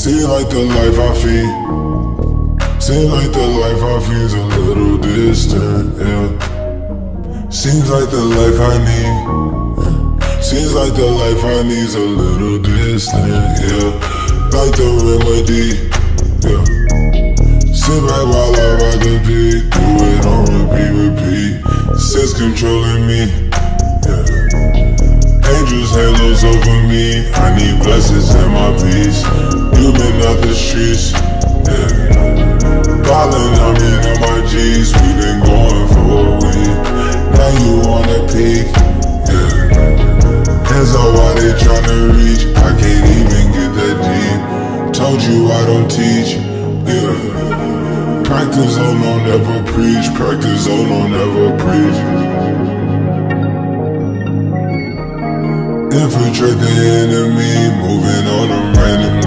Seem like the life I feed. Seem like the life I feed's a little distant, yeah. Seems like the life I need. Seems like the life I need's a little distant, yeah. Like the remedy, yeah. Sit back while I ride the beat, do it on repeat, repeat. Sense controlling me, halos over me, I need blessings in my peace. You been the streets, yeah. Ballin', I mean, on my G's, we been going for a week. Now you wanna peak, yeah. Hands up while they tryna reach, I can't even get that deep. Told you I don't teach, yeah. Practice on, don't never preach, practice on, don't never preach. Infiltrate the enemy, moving on them randomly.